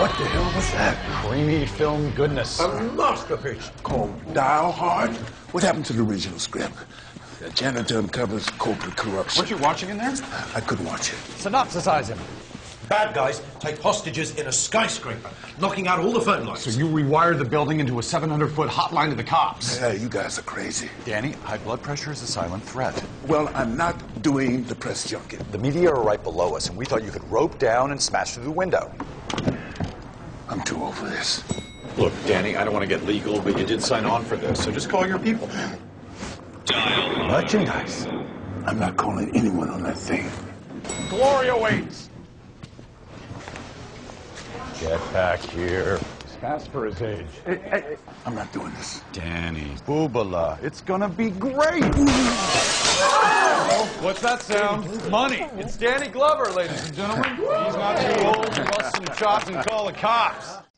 What the hell was that? Creamy film goodness. A masterpiece called Dial Hard. What happened to the original script? The janitor uncovers corporate corruption. What you watching in there? I couldn't watch it. Synopsisize him. Bad guys take hostages in a skyscraper, knocking out all the phone lines. So you rewired the building into a 700-foot hotline to the cops. Yeah, you guys are crazy. Danny, high blood pressure is a silent threat. Well, I'm not doing the press junket. The media are right below us, and we thought you could rope down and smash through the window. I'm too old for this. Look, Danny, I don't want to get legal, but you did sign on for this, so just call your people. Dial. Merchandise. I'm not calling anyone on that thing. Gloria waits. Get back here. He's fast for his age. I'm not doing this. Danny, boobala, it's gonna be great. What's that sound? Money. It's Danny Glover, ladies and gentlemen. He's not too old to bust some chops and call the cops.